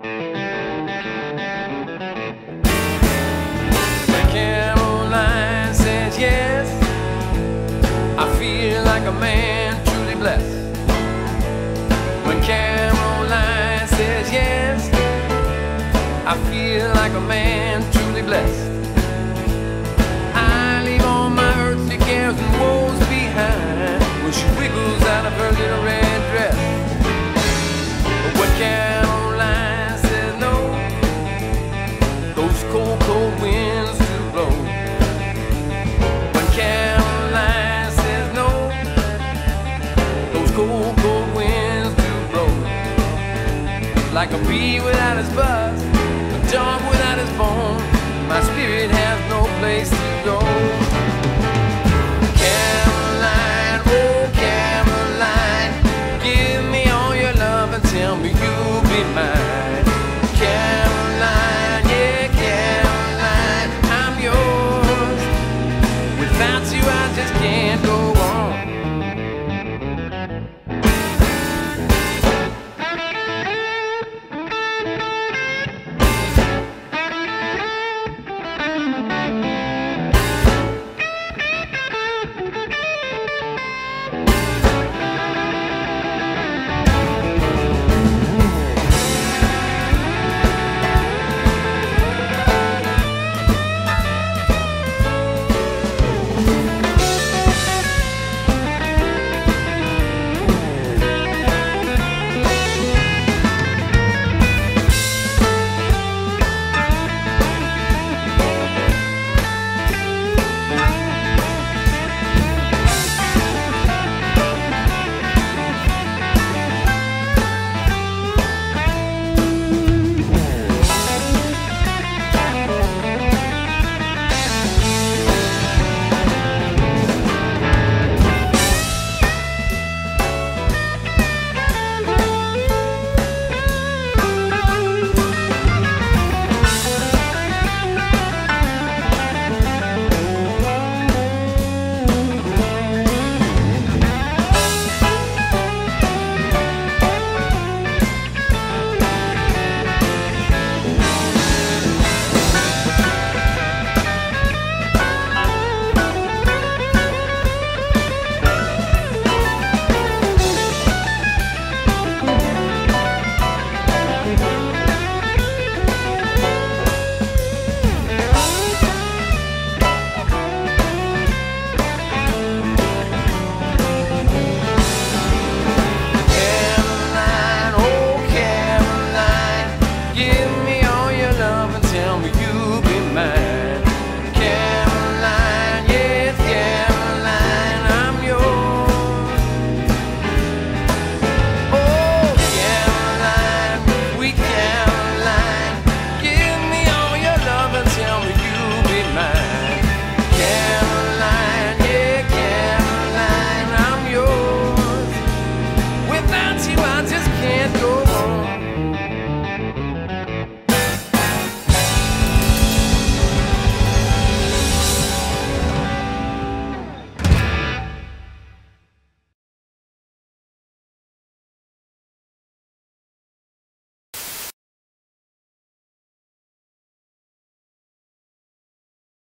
When Caroline says yes, I feel like a man truly blessed. When Caroline says yes, I feel like a man truly blessed. Cold, cold winds do blow. Like a bee without its buzz, a dog without its bone, my spirit has no place to.